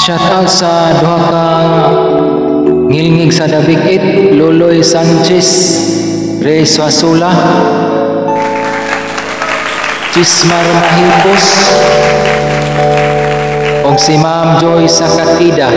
Shout out sa duha ka ngilingig sa Dabig Luloy Sanchez, Ray Swasula, Chismar Mahibos, o si Ma'am Joy Sakatida.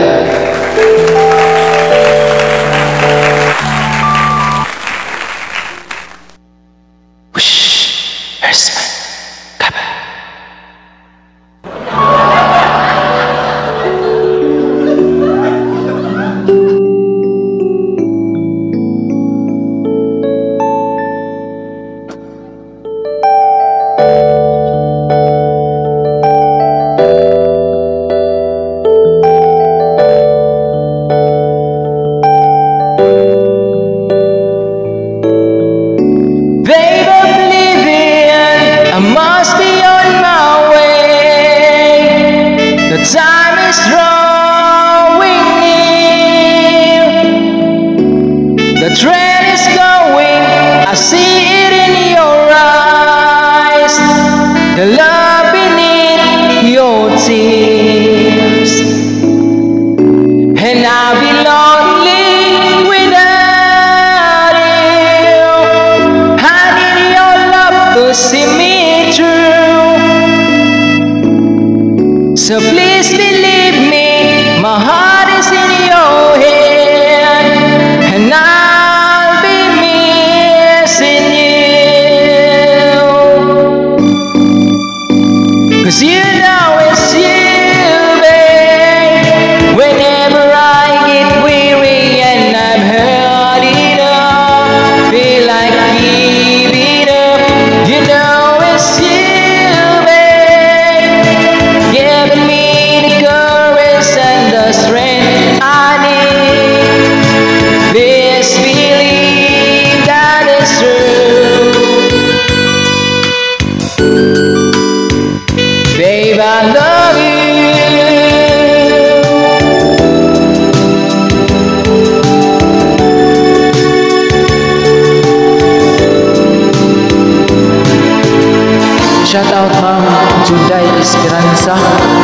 drawing near. The train is going, I see it in your eyes. The love beneath your tears. And I'll be lonely without you. I need your love to see me through. So please my heart I love you Shout out mom, Judai Esperanza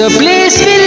So please